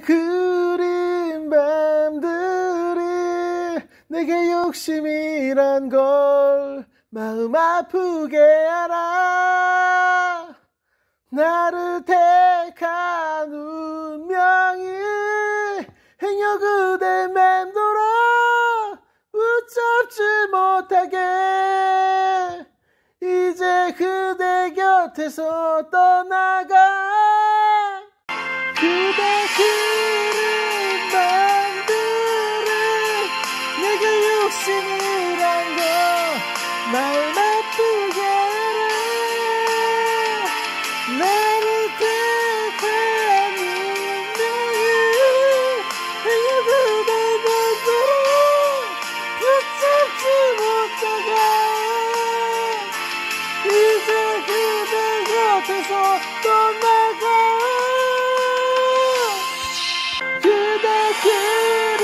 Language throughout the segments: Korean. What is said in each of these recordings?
그린 밤들이 내게 욕심이란 걸 마음 아프게 알아. 나를 택한 운명이 행여 그대 맴돌아 붙잡지 못하게. 이제 그대 곁에서 떠나가. 그대 그 거 마음 아프게 알아 나를 택한 운명이 그대 곁으로 붙잡지 못하가 이제 그대 곁에서 떠나가. 그대 그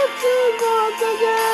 Hatırlatacağım.